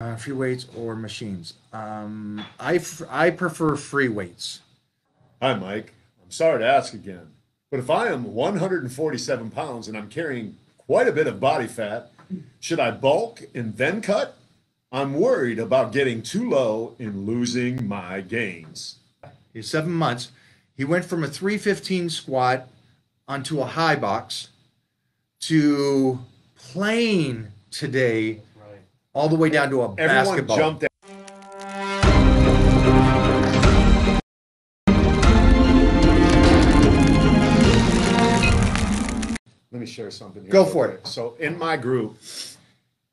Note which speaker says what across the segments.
Speaker 1: Uh, free weights or machines? Um, I, f- I prefer free weights.
Speaker 2: Hi, Mike. I'm sorry to ask again, but if I am 147 pounds and I'm carrying quite a bit of body fat, should I bulk and then cut? I'm worried about getting too low and losing my gains.
Speaker 1: He's seven months. He went from a 315 squat onto a high box to playing today all the way down to a
Speaker 2: Everyone
Speaker 1: basketball.
Speaker 2: jumped out. Let me share something here.
Speaker 1: Go for it.
Speaker 2: So, in my group,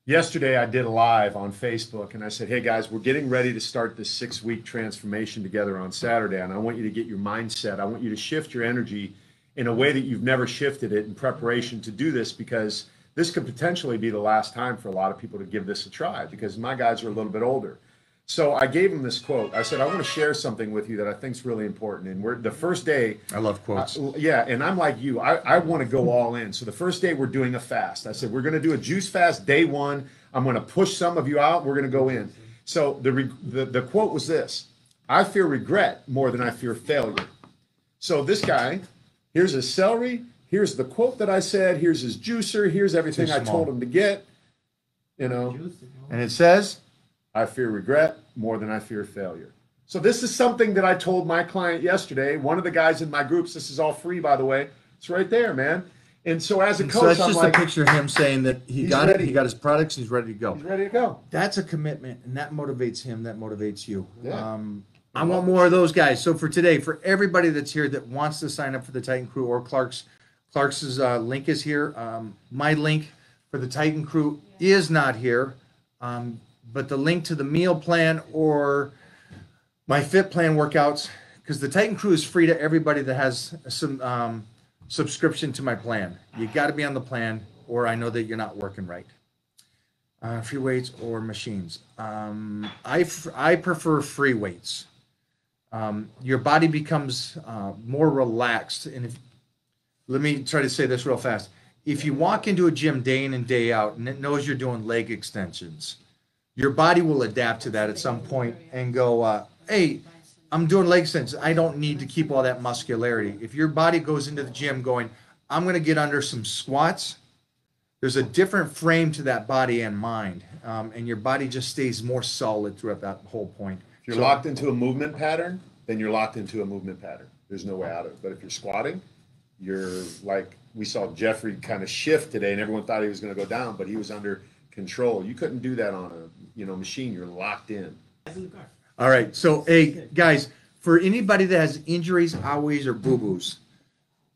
Speaker 2: yesterday I did a live on Facebook and I said, Hey guys, we're getting ready to start this six week transformation together on Saturday. And I want you to get your mindset. I want you to shift your energy in a way that you've never shifted it in preparation to do this because this could potentially be the last time for a lot of people to give this a try because my guys are a little bit older. So I gave him this quote. I said, I want to share something with you that I think is really important. And we're the first day
Speaker 1: I love quotes.
Speaker 2: uh, yeah, and I'm like you. I, I want to go all in. So the first day we're doing a fast. I said we're going to do a juice fast day one. I'm going to push some of you out. We're going to go in. So the, re- the the quote was this: I fear regret more than I fear failure. So this guy, here's his celery. Here's the quote that I said. Here's his juicer. Here's everything I told him to get. You know,
Speaker 1: and it says,
Speaker 2: I fear regret more than I fear failure. So this is something that I told my client yesterday. One of the guys in my groups. This is all free, by the way. It's right there, man. And so as a coach,
Speaker 1: so that's
Speaker 2: I'm
Speaker 1: just
Speaker 2: like,
Speaker 1: a picture of him saying that he got
Speaker 2: ready.
Speaker 1: it, he got his products, he's ready to go.
Speaker 2: he's ready to go.
Speaker 1: That's a commitment, and that motivates him. That motivates you.
Speaker 2: Yeah.
Speaker 1: Um, I want more of those guys. So for today, for everybody that's here that wants to sign up for the Titan Crew or Clark's, Clark's uh, link is here. Um, my link for the Titan Crew is not here, um, but the link to the meal plan or my Fit Plan workouts, because the Titan Crew is free to everybody that has some um, subscription to my plan. You got to be on the plan, or I know that you're not working right. Uh, free weights or machines. Um, I, I prefer free weights. Um, your body becomes uh, more relaxed. And if, let me try to say this real fast. If you walk into a gym day in and day out and it knows you're doing leg extensions, your body will adapt to that at some point and go, uh, hey, I'm doing leg extensions. I don't need to keep all that muscularity. If your body goes into the gym going, I'm going to get under some squats, there's a different frame to that body and mind. Um, and your body just stays more solid throughout that whole point.
Speaker 2: If you're locked into a movement pattern, then you're locked into a movement pattern. There's no way out of it. But if you're squatting, you're like we saw Jeffrey kind of shift today, and everyone thought he was going to go down, but he was under control. You couldn't do that on a you know machine. You're locked in.
Speaker 1: All right. So, hey, guys, for anybody that has injuries, owies, or boo boos,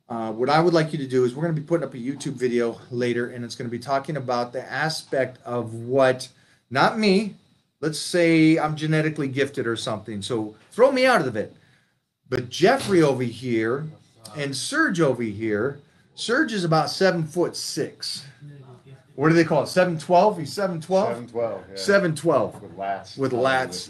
Speaker 1: uh, what I would like you to do is we're going to be putting up a YouTube video later, and it's going to be talking about the aspect of what, not me, let's say I'm genetically gifted or something. So throw me out of it. But Jeffrey over here and Serge over here, Serge is about seven foot six. What do they call it? Seven twelve? He's seven twelve.
Speaker 2: Seven twelve. Yeah.
Speaker 1: Seven twelve
Speaker 2: with lats.
Speaker 1: with lats.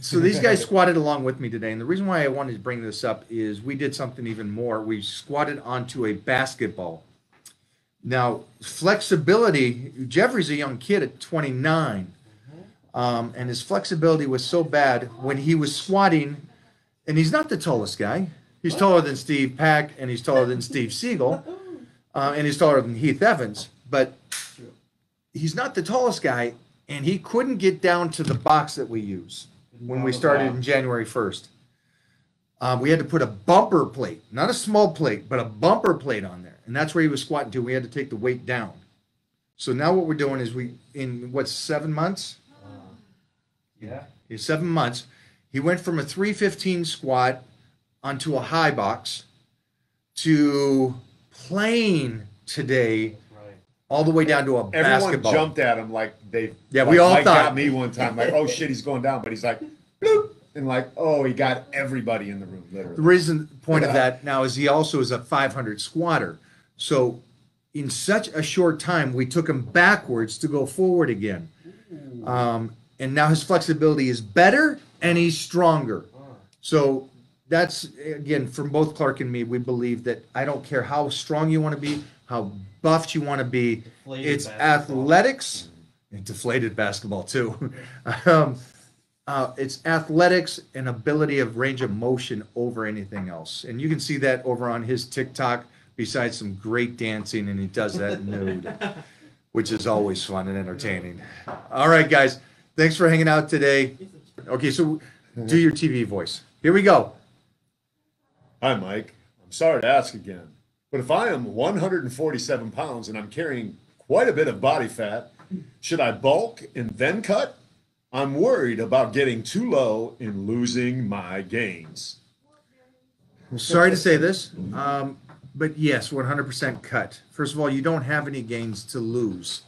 Speaker 1: So these guys squatted along with me today, and the reason why I wanted to bring this up is we did something even more. We squatted onto a basketball. Now, flexibility. Jeffrey's a young kid at 29, um, and his flexibility was so bad when he was squatting, and he's not the tallest guy. He's taller than Steve Pack, and he's taller than Steve Siegel, uh, and he's taller than Heath Evans, but he's not the tallest guy, and he couldn't get down to the box that we use when we started in January 1st. Uh, we had to put a bumper plate, not a small plate, but a bumper plate on there. And that's where he was squatting to. We had to take the weight down. So now what we're doing is we, in what, seven months?
Speaker 3: Yeah.
Speaker 1: In seven months, he went from a 315 squat onto a high box to playing today all the way down to a
Speaker 2: Everyone
Speaker 1: basketball.
Speaker 2: jumped at him like they.
Speaker 1: Yeah,
Speaker 2: like
Speaker 1: we all
Speaker 2: Mike
Speaker 1: thought-
Speaker 2: got me one time like, oh shit, he's going down, but he's like, bloop, and like, oh, he got everybody in the room Literally.
Speaker 1: The reason point of that now is he also is a 500 squatter. So in such a short time, we took him backwards to go forward again. Um, and now his flexibility is better and he's stronger. So that's again from both Clark and me. We believe that I don't care how strong you want to be, how buffed you want to be.
Speaker 3: Deflated
Speaker 1: It's
Speaker 3: basketball.
Speaker 1: athletics and deflated basketball too. um, uh, it's athletics and ability of range of motion over anything else. And you can see that over on his TikTok, besides some great dancing, and he does that nude, which is always fun and entertaining. All right, guys, thanks for hanging out today. Okay, so do your TV voice. Here we go.
Speaker 2: Hi, Mike. I'm sorry to ask again, but if I am 147 pounds and I'm carrying quite a bit of body fat, should I bulk and then cut? I'm worried about getting too low and losing my gains.
Speaker 1: Well, sorry to say this, um, but yes, 100% cut. First of all, you don't have any gains to lose.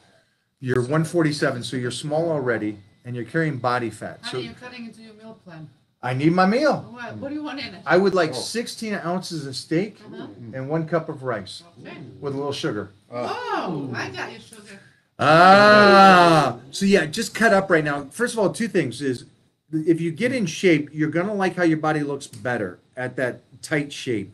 Speaker 1: You're 147, so you're small already, and you're carrying body fat. So
Speaker 4: Honey, you're cutting into your meal plan.
Speaker 1: I need my meal.
Speaker 4: What, what do you want in it?
Speaker 1: I would like 16 ounces of steak
Speaker 4: Uh-huh.
Speaker 1: and one cup of rice
Speaker 4: Okay.
Speaker 1: with a little sugar.
Speaker 4: Oh, I got your sugar.
Speaker 1: Ah, so yeah, just cut up right now. First of all, two things is if you get in shape, you're gonna like how your body looks better at that tight shape.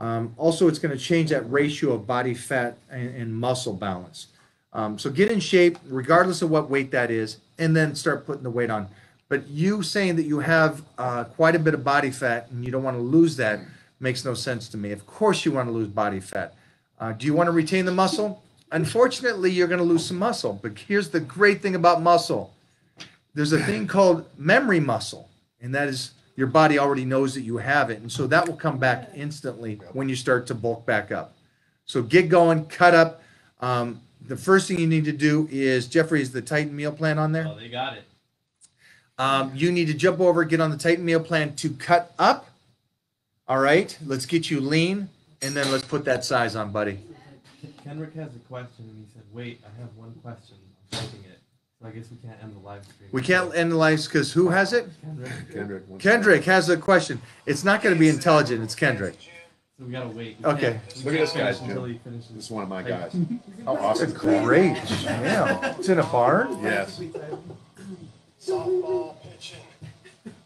Speaker 1: Um, also, it's gonna change that ratio of body fat and, and muscle balance. Um, so get in shape, regardless of what weight that is, and then start putting the weight on. But you saying that you have uh, quite a bit of body fat and you don't want to lose that makes no sense to me. Of course, you want to lose body fat. Uh, do you want to retain the muscle? Unfortunately, you're going to lose some muscle. But here's the great thing about muscle there's a thing called memory muscle, and that is your body already knows that you have it. And so that will come back instantly when you start to bulk back up. So get going, cut up. Um, the first thing you need to do is Jeffrey, is the Titan meal plan on there?
Speaker 3: Oh, they got it.
Speaker 1: Um, you need to jump over, get on the Titan meal plan to cut up. All right, let's get you lean, and then let's put that size on, buddy.
Speaker 5: Kendrick has a question, and he said, "Wait, I have one question. I'm typing it, so I guess we can't end the live stream."
Speaker 1: We can't end the lives because who has it?
Speaker 5: Kendrick,
Speaker 2: Kendrick.
Speaker 1: Kendrick has a question. It's not going to be intelligent. It's Kendrick.
Speaker 5: so we gotta wait. We
Speaker 1: Okay.
Speaker 2: Look at this guy,
Speaker 5: until
Speaker 2: Jim.
Speaker 5: he finishes.
Speaker 2: This is one of my guys. How awesome.
Speaker 1: great. Yeah. It's in a barn.
Speaker 2: Yes.
Speaker 6: Softball pitching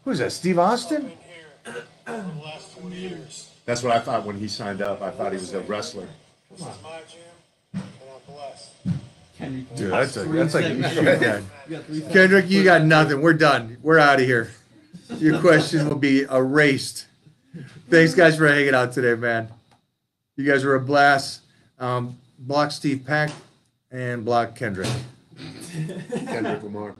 Speaker 1: Who's that? Steve Austin?
Speaker 6: in here for the last 20 years.
Speaker 2: That's what I thought when he signed up. I thought he was a wrestler.
Speaker 6: This is my gym, and I'm blessed.
Speaker 5: Kendrick,
Speaker 1: Dude, that's a, that's like
Speaker 5: seconds.
Speaker 1: shoot that.
Speaker 5: You got.
Speaker 1: Kendrick, you got nothing. We're done. We're out of here. Your question will be erased. Thanks, guys, for hanging out today, man. You guys were a blast. Um, block Steve Pack and block Kendrick.
Speaker 2: Kendrick Lamar.